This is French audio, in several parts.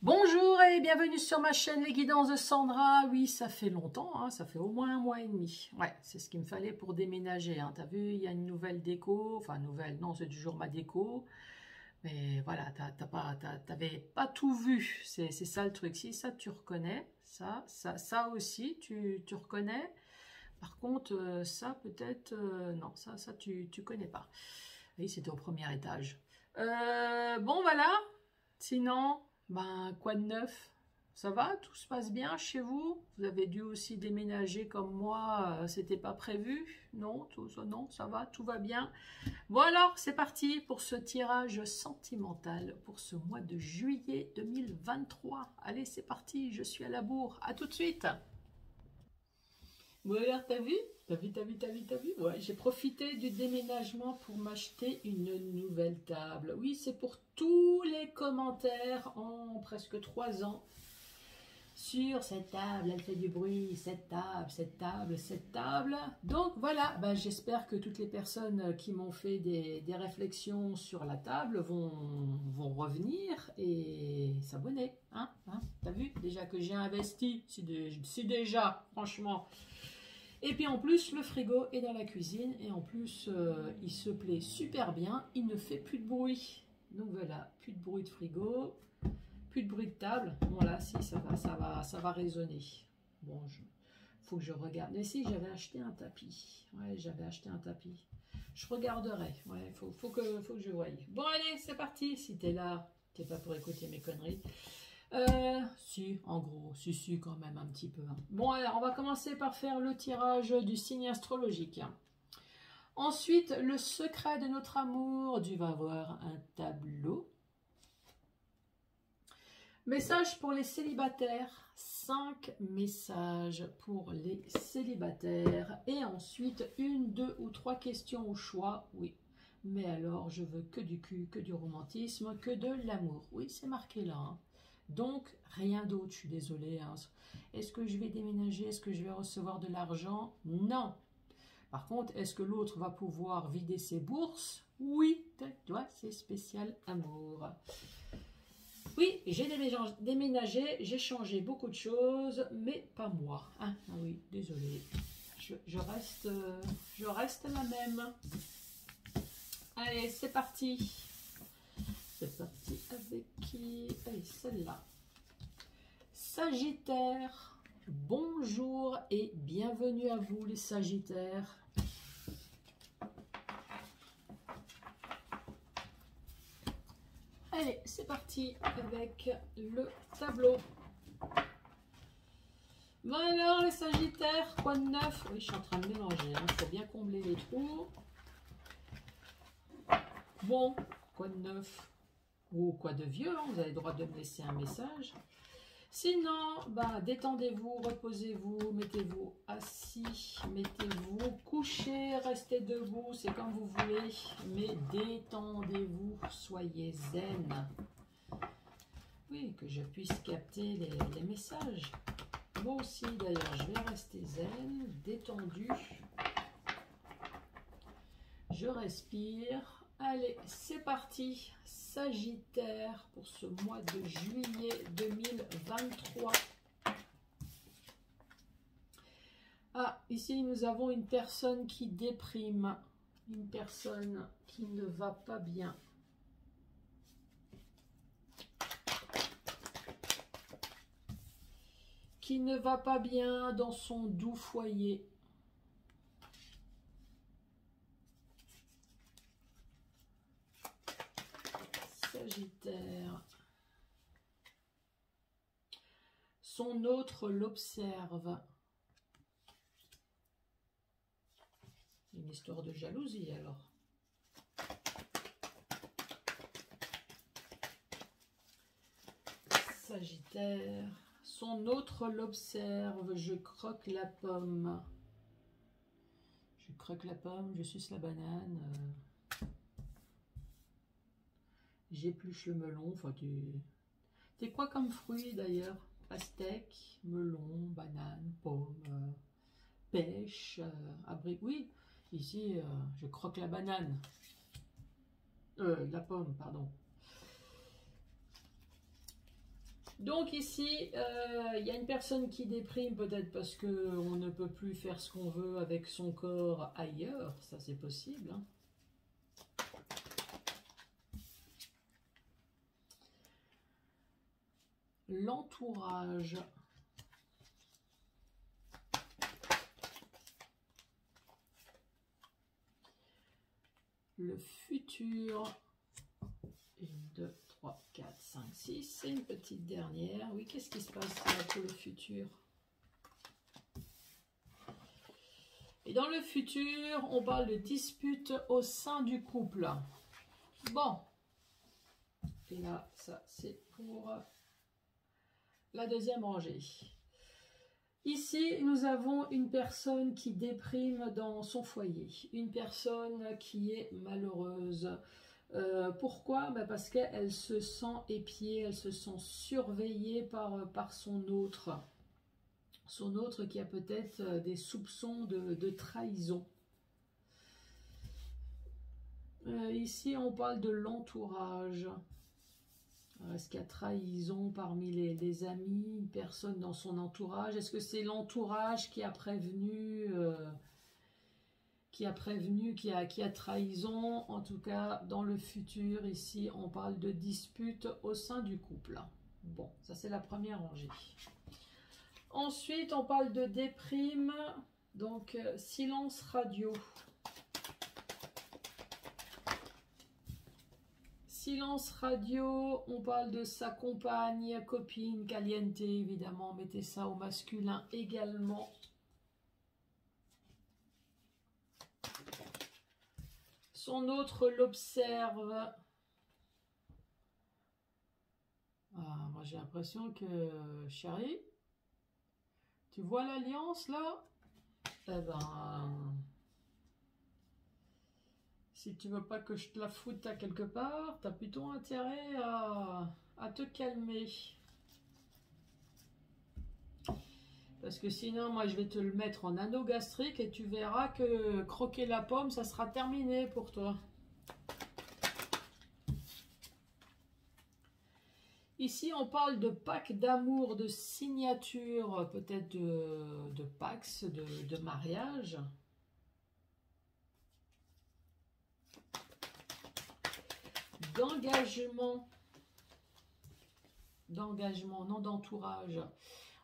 Bonjour et bienvenue sur ma chaîne Les Guidances de Sandra. Oui, ça fait longtemps, hein, ça fait au moins un mois et demi. Ouais, c'est ce qu'il me fallait pour déménager. Hein. T'as vu, il y a une nouvelle déco. Enfin, nouvelle, non, c'est toujours ma déco. Mais voilà, t'avais pas, pas tout vu. C'est ça le truc. Si ça, tu reconnais. Ça, ça, ça aussi, tu, tu reconnais. Par contre, euh, ça, peut-être... Euh, non, ça, ça tu, tu connais pas. Oui, c'était au premier étage. Euh, bon, voilà. Sinon, ben, quoi de neuf? Ça va? Tout se passe bien chez vous? Vous avez dû aussi déménager comme moi, euh, c'était pas prévu? Non tout, Non, ça va, tout va bien. Bon alors, c'est parti pour ce tirage sentimental pour ce mois de juillet 2023. Allez, c'est parti, je suis à la bourre. À tout de suite Alors, t'as vu? T'as vu, t'as vu, t'as vu, t'as vu? Ouais, j'ai profité du déménagement pour m'acheter une nouvelle table. Oui, c'est pour tous les commentaires en presque trois ans. Sur cette table, elle fait du bruit, cette table, cette table, cette table. Donc voilà, ben, j'espère que toutes les personnes qui m'ont fait des, réflexions sur la table vont, vont revenir et s'abonner. Hein, hein. T'as vu? Déjà que j'ai investi, c'est déjà, franchement, et puis en plus, le frigo est dans la cuisine et en plus, euh, il se plaît super bien. Il ne fait plus de bruit. Donc voilà, plus de bruit de frigo, plus de bruit de table. Voilà, si ça va, ça va, ça va résonner. Bon, il faut que je regarde. Mais si, j'avais acheté un tapis. Ouais, j'avais acheté un tapis. Je regarderai. Ouais, faut, faut que, faut que je voie. Bon, allez, c'est parti. Si t'es là, t'es pas pour écouter mes conneries. Euh, si, en gros, si, si, quand même un petit peu. Hein. Bon, alors, on va commencer par faire le tirage du signe astrologique. Ensuite, le secret de notre amour. Tu vas voir un tableau. Message pour les célibataires. 5 messages pour les célibataires. Et ensuite, une, deux ou trois questions au choix. Oui, mais alors, je veux que du cul, que du romantisme, que de l'amour. Oui, c'est marqué là. Hein. Donc, rien d'autre, je suis désolée. Hein. Est-ce que je vais déménager? Est-ce que je vais recevoir de l'argent? Non. Par contre, est-ce que l'autre va pouvoir vider ses bourses? Oui, toi, c'est spécial amour. Oui, j'ai déménagé, j'ai changé beaucoup de choses, mais pas moi. Hein. ah oui, désolé. Je, reste, je reste la même. Allez, c'est parti. C'est parti avec qui Allez, celle-là. Sagittaire, bonjour et bienvenue à vous les Sagittaires. Allez, c'est parti avec le tableau. Bon alors les Sagittaires, quoi de neuf? Oui, je suis en train de mélanger, il hein. faut bien combler les trous. Bon, quoi de neuf? Ou quoi de vieux, hein, vous avez le droit de me laisser un message. Sinon, bah, détendez-vous, reposez-vous, mettez-vous assis, mettez-vous couché, restez debout, c'est comme vous voulez, mais détendez-vous, soyez zen. Oui, que je puisse capter les, messages. Moi aussi, d'ailleurs, je vais rester zen, détendu. Je respire. Allez, c'est parti, Sagittaire, pour ce mois de juillet 2023. Ah, ici, nous avons une personne qui déprime, une personne qui ne va pas bien. Qui ne va pas bien dans son doux foyer. Sagittaire. Son autre l'observe. Une histoire de jalousie alors. Sagittaire. Son autre l'observe. Je croque la pomme. Je croque la pomme, je suce la banane. J'épluche le melon. Enfin, tu... T'es quoi comme fruit d'ailleurs? Pastèque, melon, banane, pomme, euh, pêche, euh, abri. Oui, ici, euh, je croque la banane. la pomme, pardon. Donc ici, il y a une personne qui déprime peut-être parce qu'on ne peut plus faire ce qu'on veut avec son corps ailleurs. Ça, c'est possible. Hein. L'entourage. Le futur. Une, deux, 3, 4, 5, 6. C'est une petite dernière. Oui, qu'est-ce qui se passe pour le futur? Et dans le futur, on parle de dispute au sein du couple. Bon. Et là, ça, c'est pour deuxième rangée. Ici, nous avons une personne qui déprime dans son foyer. Une personne qui est malheureuse. Euh, pourquoi? Bah, Parce qu'elle se sent épiée, elle se sent surveillée par, par son autre. Son autre qui a peut-être euh, des soupçons de, trahison. Euh, ici, on parle de l'entourage. Est-ce qu'il y a trahison parmi les, amis, une personne dans son entourage Est-ce que c'est l'entourage qui a prévenu qui a prévenu, qui a, qui a trahison? En tout cas, dans le futur, ici, on parle de dispute au sein du couple. Bon, ça c'est la première rangée. Ensuite, on parle de déprime. Donc, euh, silence radio. Silence radio, on parle de sa compagne, copine, caliente, évidemment. Mettez ça au masculin également. Son autre l'observe. Ah, moi j'ai l'impression que, chérie, tu vois l'alliance là? Eh ben, si tu veux pas que je te la foute à quelque part, tu as plutôt intérêt à, te calmer. Parce que sinon, moi, je vais te le mettre en anneau gastrique et tu verras que croquer la pomme, ça sera terminé pour toi. Ici, on parle de Pâques d'amour, de signature, peut-être de, Pax, de mariage. D'engagement. D'engagement, non d'entourage.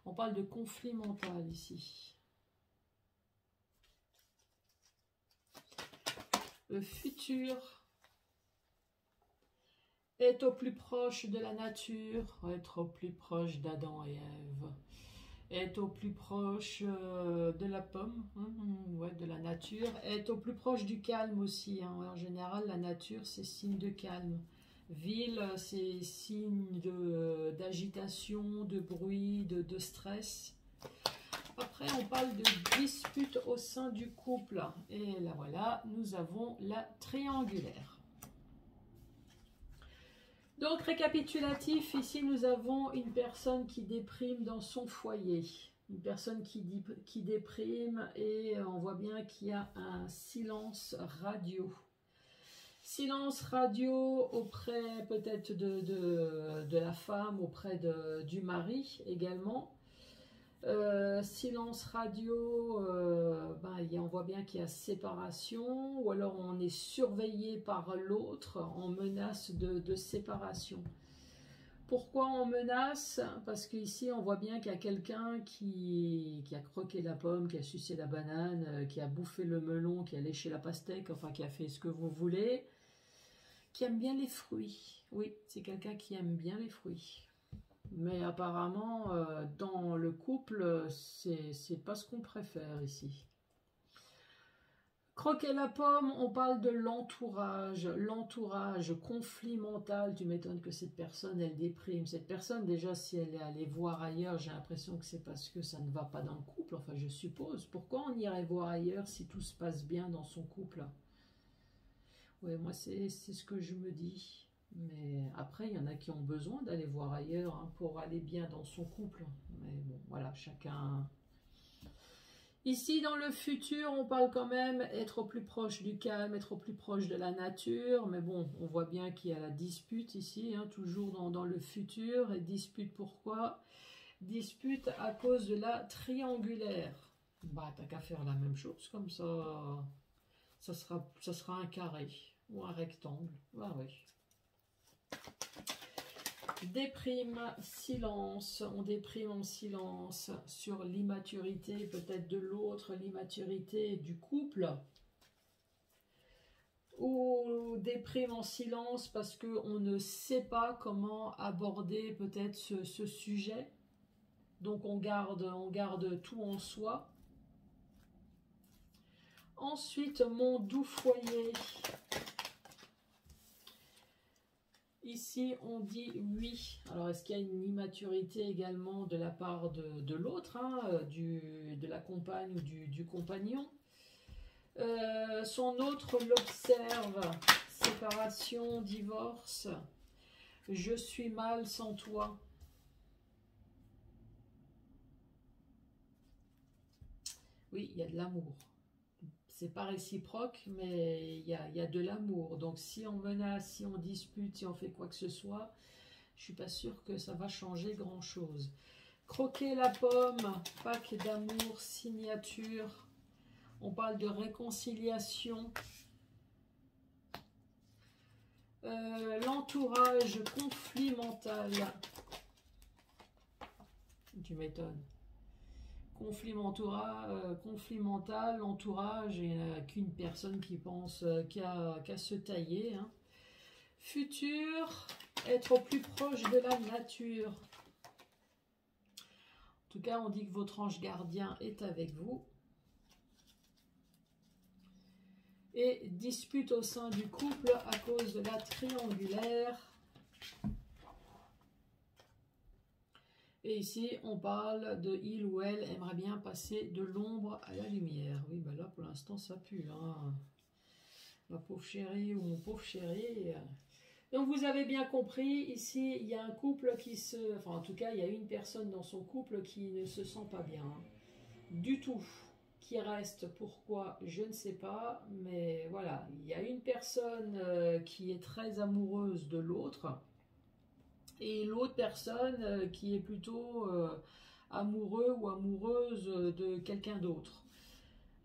On parle de conflit mental ici. Le futur est au plus proche de la nature, être au plus proche d'Adam et Ève, est au plus proche euh, de la pomme, hein, ouais, de la nature, est au plus proche du calme aussi. Hein. En général, la nature, c'est signe de calme. Ville, c'est signe d'agitation, de, bruit, de, de, stress. Après, on parle de dispute au sein du couple. Et là, voilà, nous avons la triangulaire. Donc, récapitulatif, ici, nous avons une personne qui déprime dans son foyer. Une personne qui, déprime et on voit bien qu'il y a un silence radio. Silence radio auprès peut-être de, la femme, auprès du mari également. Euh, silence radio, euh, ben, on voit bien qu'il y a séparation, ou alors on est surveillé par l'autre en menace de, séparation. Pourquoi on menace? Parce qu'ici, on voit bien qu'il y a quelqu'un qui, qui, a croqué la pomme, qui a sucé la banane, euh, qui a bouffé le melon, qui a léché la pastèque, enfin qui a fait ce que vous voulez qui aime bien les fruits. Oui, c'est quelqu'un qui aime bien les fruits. Mais apparemment, euh, dans le couple, c'est pas ce qu'on préfère ici. Croquer la pomme, on parle de l'entourage, l'entourage, conflit mental. Tu m'étonnes que cette personne, elle déprime. Cette personne, déjà, si elle est allée voir ailleurs, j'ai l'impression que c'est parce que ça ne va pas dans le couple. Enfin, je suppose. Pourquoi on irait voir ailleurs si tout se passe bien dans son couple? Oui, moi, c'est ce que je me dis. Mais après, il y en a qui ont besoin d'aller voir ailleurs hein, pour aller bien dans son couple. Mais bon, voilà, chacun... Ici, dans le futur, on parle quand même être au plus proche du calme, être au plus proche de la nature. Mais bon, on voit bien qu'il y a la dispute ici, hein, toujours dans, dans, le futur. Et dispute pourquoi? Dispute à cause de la triangulaire. Bah, t'as qu'à faire la même chose, comme ça, ça sera, ça sera un carré ou un rectangle. Ah oui. Déprime, silence, on déprime en silence sur l'immaturité peut-être de l'autre, l'immaturité du couple. Ou déprime en silence parce qu'on ne sait pas comment aborder peut-être ce, ce, sujet. Donc on garde, on garde tout en soi. Ensuite, mon doux foyer. Ici, on dit oui. Alors, est-ce qu'il y a une immaturité également de la part de, l'autre, hein, de la compagne ou du, compagnon euh, Son autre l'observe. Séparation, divorce. Je suis mal sans toi. Oui, il y a de l'amour c'est pas réciproque, mais il y a, de l'amour. Donc si on menace, si on dispute, si on fait quoi que ce soit, je suis pas sûre que ça va changer grand-chose. Croquer la pomme, pack d'amour, signature. On parle de réconciliation. Euh, l'entourage, conflit mental. Tu m'étonnes conflit, euh, conflit mental, entourage, il n'y a qu'une personne qui pense euh, qu'à se tailler. Hein. Futur, être au plus proche de la nature. En tout cas, on dit que votre ange gardien est avec vous. Et dispute au sein du couple à cause de la triangulaire. Et ici, on parle de il ou elle aimerait bien passer de l'ombre à la lumière. Oui, ben là, pour l'instant, ça pue. Hein. Ma pauvre chérie ou mon pauvre chéri. Donc, vous avez bien compris, ici, il y a un couple qui se... Enfin, en tout cas, il y a une personne dans son couple qui ne se sent pas bien. Du tout. Qui reste, pourquoi, je ne sais pas. Mais voilà, il y a une personne euh, qui est très amoureuse de l'autre et l'autre personne euh, qui est plutôt euh, amoureux ou amoureuse de quelqu'un d'autre.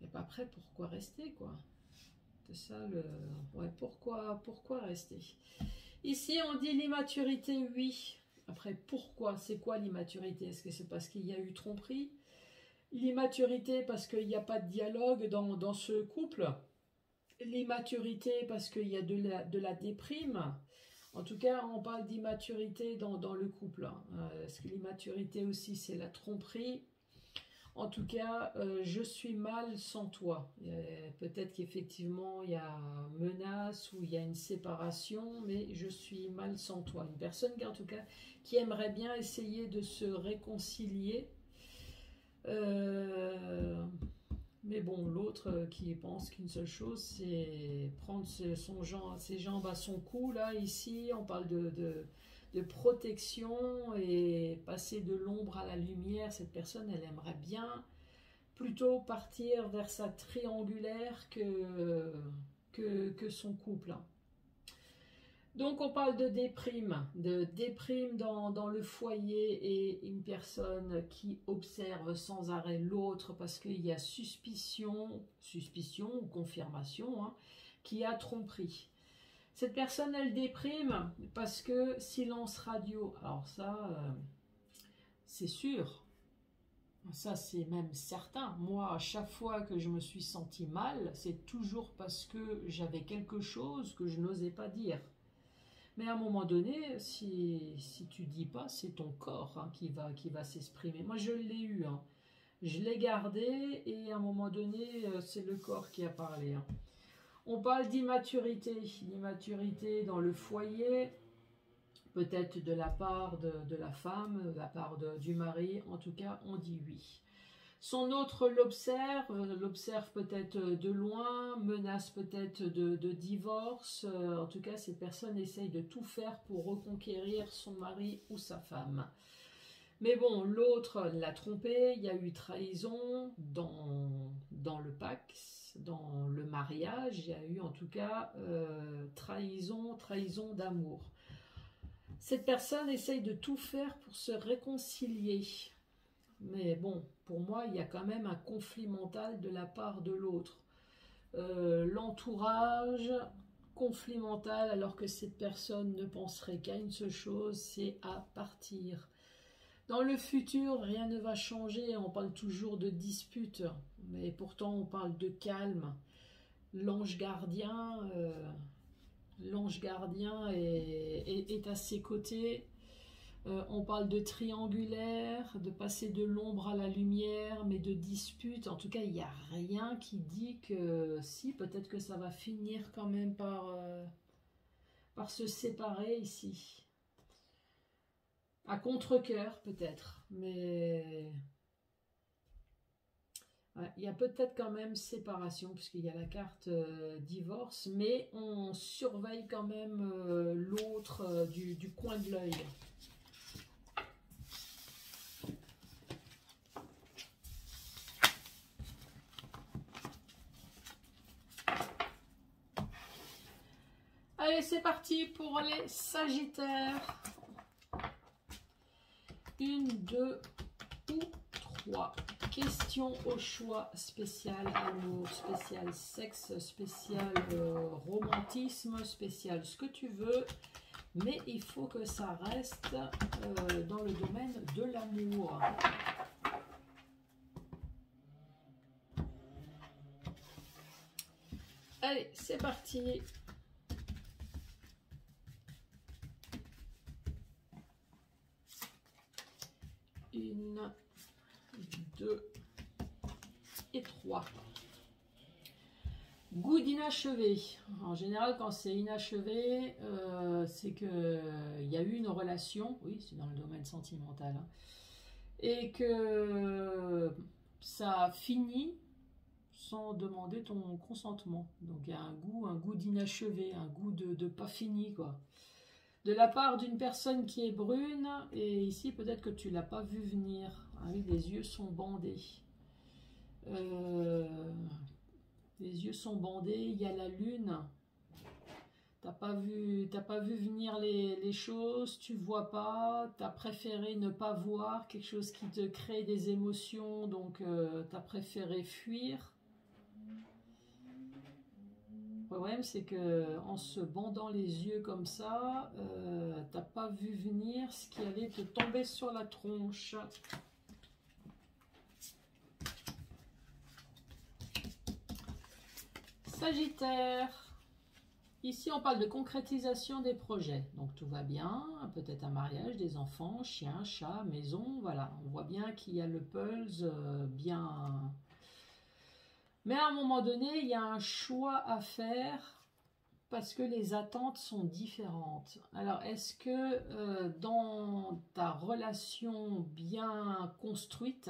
Et pas après, pourquoi rester, quoi? C'est ça le... Pourquoi, pourquoi rester? Ici, on dit l'immaturité, oui. Après, pourquoi? C'est quoi l'immaturité? Est-ce que c'est parce qu'il y a eu tromperie? L'immaturité parce qu'il n'y a pas de dialogue dans, dans ce couple? L'immaturité parce qu'il y a de la déprime? En tout cas, on parle d'immaturité dans, le couple. Hein. Euh, que l'immaturité aussi, c'est la tromperie? En tout cas, euh, je suis mal sans toi. Peut-être qu'effectivement, il y a menace ou il y a une séparation, mais je suis mal sans toi. Une personne qui, en tout cas, qui aimerait bien essayer de se réconcilier. Euh, mais bon, l'autre euh, qui pense qu'une seule chose, c'est prendre ses jambes à son cou. Là, ici, on parle de, protection et passer de l'ombre à la lumière. Cette personne, elle aimerait bien plutôt partir vers sa triangulaire que, son couple. Donc on parle de déprime, de déprime dans, le foyer et une personne qui observe sans arrêt l'autre parce qu'il y a suspicion, suspicion ou confirmation, hein, qui a tromperie. Cette personne, elle déprime parce que silence radio. Alors ça, euh, c'est sûr. Ça, c'est même certain. Moi, à chaque fois que je me suis senti mal, c'est toujours parce que j'avais quelque chose que je n'osais pas dire. Mais à un moment donné, si, si tu dis pas, c'est ton corps hein, qui va, qui va s'exprimer. Moi, je l'ai eu. Hein. Je l'ai gardé et à un moment donné, euh, c'est le corps qui a parlé. Hein. On parle d'immaturité. L'immaturité dans le foyer, peut-être de la part de, de, la femme, de la part du mari. En tout cas, on dit oui. Son autre l'observe, l'observe peut-être de loin, menace peut-être de, divorce. Euh, en tout cas, cette personne essaye de tout faire pour reconquérir son mari ou sa femme. Mais bon, l'autre l'a trompé, il y a eu trahison dans, dans le Pax, dans le mariage, il y a eu en tout cas euh, trahison, trahison d'amour. Cette personne essaye de tout faire pour se réconcilier. Mais bon, moi, il y a quand même un conflit mental de la part de l'autre. Euh, l'entourage, conflit mental, alors que cette personne ne penserait qu'à une seule chose, c'est à partir. Dans le futur, rien ne va changer, on parle toujours de dispute, mais pourtant on parle de calme. L'ange gardien, euh, l'ange gardien est, à ses côtés. Euh, on parle de triangulaire, de passer de l'ombre à la lumière, mais de dispute. En tout cas, il n'y a rien qui dit que si, peut-être que ça va finir quand même par, euh, se séparer ici. À contre-coeur, peut-être, mais il y a peut-être quand même séparation, puisqu'il y a la carte euh, divorce, mais on surveille quand même l'autre du, coin de l'œil. Allez, c'est parti pour les Sagittaires. Une, deux ou trois questions au choix spécial amour, spécial sexe, spécial euh, romantisme, spécial ce que tu veux. Mais il faut que ça reste euh, dans le domaine de l'amour. Allez, c'est parti. Une, deux et trois. Goût d'inachevé. En général, quand c'est inachevé, euh, c'est qu'il il y a eu une relation, oui, c'est dans le domaine sentimental, hein, et que ça finit sans demander ton consentement. Donc il y a un goût, un goût d'inachevé, un goût de, de pas fini, quoi la part d'une personne qui est brune, et ici peut-être que tu l'as pas vu venir. Ah les yeux sont bandés. Euh, les yeux sont bandés, il y a la lune. T'as pas vu, pas vu venir les, choses, tu vois pas, tu as préféré ne pas voir quelque chose qui te crée des émotions, donc euh, tu as préféré fuir. C'est que en se bandant les yeux comme ça, euh, t'as pas vu venir ce qui allait te tomber sur la tronche. Sagittaire. Ici, on parle de concrétisation des projets. Donc, tout va bien. Peut-être un mariage, des enfants, chien, chat, maison. Voilà, on voit bien qu'il y a le pulse euh, bien mais à un moment donné, il y a un choix à faire parce que les attentes sont différentes. Alors, est-ce que euh, dans ta relation bien construite,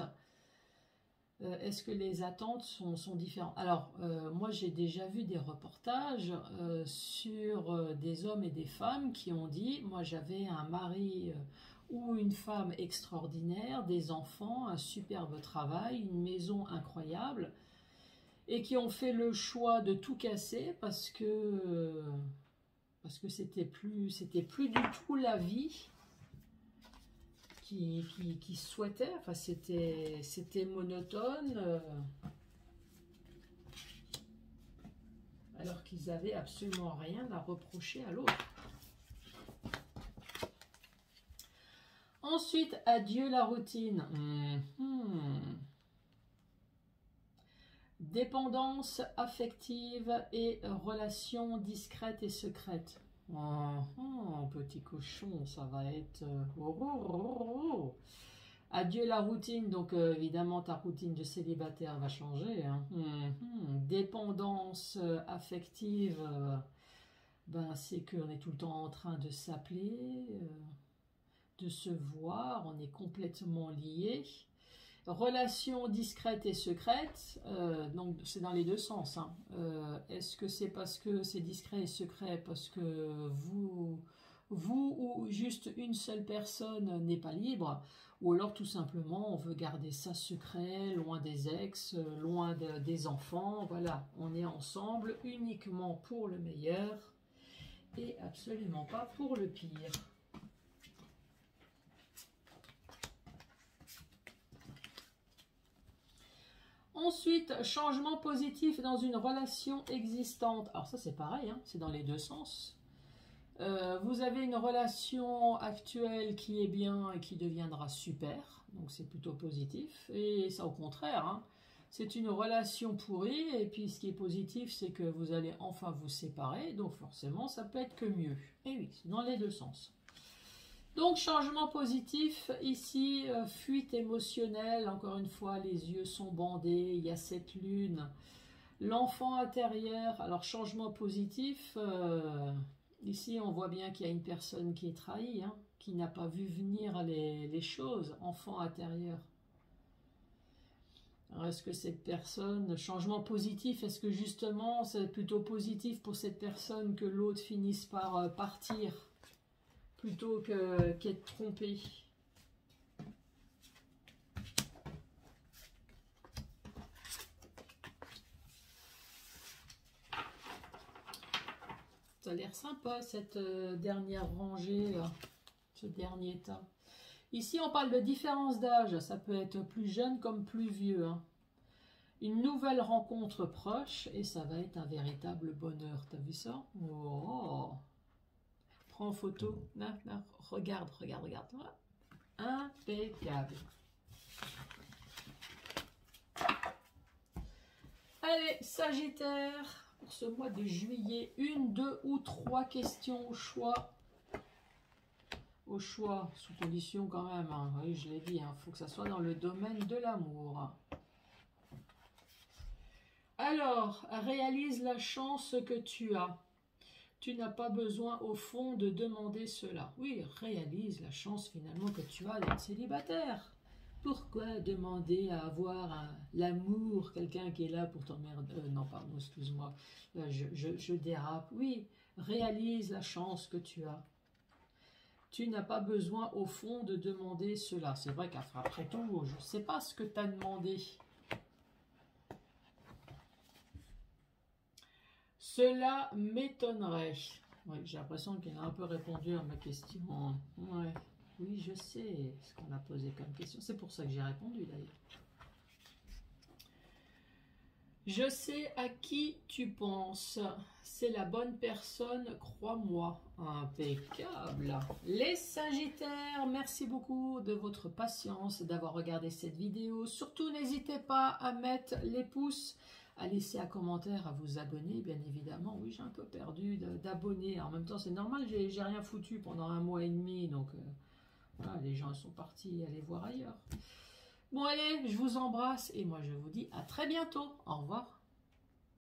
euh, est-ce que les attentes sont, différentes? Alors, euh, moi, j'ai déjà vu des reportages sur des hommes et des femmes qui ont dit, moi, j'avais un mari ou une femme extraordinaire, des enfants, un superbe travail, une maison incroyable, et qui ont fait le choix de tout casser parce que parce que c'était plus c'était plus du tout la vie qui, qui, souhaitait. Enfin c'était c'était monotone euh, alors qu'ils avaient absolument rien à reprocher à l'autre. Ensuite adieu la routine. Hmm. Dépendance affective et relations discrètes et secrètes. Oh, oh, petit cochon, ça va être... Euh, oh, oh, Adieu la routine, donc euh, évidemment ta routine de célibataire va changer. Hein. Hum. Dépendance euh, affective, ben, c'est qu'on est tout le temps en train de s'appeler, de se voir, on est complètement liés. Relation discrète et secrète, euh, donc c'est dans les deux sens. Hein. Euh, est-ce que c'est parce que c'est discret et secret, parce que vous, vous ou juste une seule personne n'est pas libre, ou alors tout simplement on veut garder ça secret, loin des ex, loin des enfants, voilà, on est ensemble uniquement pour le meilleur et absolument pas pour le pire. Ensuite, changement positif dans une relation existante. Alors ça c'est pareil, hein, c'est dans les deux sens. Euh, vous avez une relation actuelle qui est bien et qui deviendra super, donc c'est plutôt positif. Et ça au contraire, hein, c'est une relation pourrie et puis ce qui est positif c'est que vous allez enfin vous séparer, donc forcément ça peut être que mieux. Et oui, c'est dans les deux sens. Donc changement positif, ici euh, fuite émotionnelle, encore une fois les yeux sont bandés, il y a cette lune. L'enfant intérieur, alors changement positif, euh, Ici, on voit bien qu'il y a une personne qui est trahie, hein, qui n'a pas vu venir les, choses, enfant intérieur. Est-ce que cette personne, changement positif, est-ce que justement c'est plutôt positif pour cette personne que l'autre finisse par euh, partir? Plutôt qu'être trompé Ça a l'air sympa cette euh, dernière rangée, ce dernier tas. Ici, on parle de différence d'âge. Ça peut être plus jeune comme plus vieux. Hein. Une nouvelle rencontre proche et ça va être un véritable bonheur. T'as vu ça? Oh. Prends en photo. Regarde, regarde, regarde. Impeccable. Allez, Sagittaire pour ce mois de juillet. Une, deux ou trois questions au choix. Au choix, sous condition quand même. Hein. Oui, je l'ai dit, il hein. faut que ça soit dans le domaine de l'amour. Alors, réalise la chance que tu as. Tu n'as pas besoin au fond de demander cela. Oui, réalise la chance finalement que tu as d'être célibataire. Pourquoi demander à avoir l'amour, quelqu'un qui est là pour t'emmerder? Euh, Non, pardon, excuse-moi, euh, je, dérape. Oui, réalise la chance que tu as. Tu n'as pas besoin, au fond, de demander cela. C'est vrai qu'après tout, je ne sais pas ce que tu as demandé. Cela m'étonnerait. Oui, j'ai l'impression qu'il a un peu répondu à ma question. Ouais. Oui, je sais ce qu'on a posé comme question. C'est pour ça que j'ai répondu d'ailleurs. Je sais à qui tu penses. C'est la bonne personne, crois-moi. Impeccable. Les Sagittaires, merci beaucoup de votre patience, d'avoir regardé cette vidéo. Surtout, n'hésitez pas à mettre les pouces, à laisser un commentaire, à vous abonner, bien évidemment. Oui, j'ai un peu perdu d'abonnés. En même temps, c'est normal, j'ai rien foutu pendant un mois et demi, donc... Euh, les gens sont partis aller voir ailleurs. Bon allez, je vous embrasse et moi je vous dis à très bientôt. Au revoir.